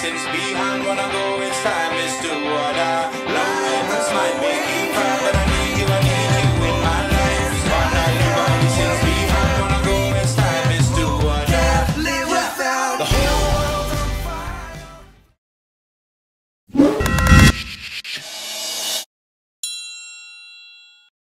Since behind what I go. it's time is to what I life. This might be fine,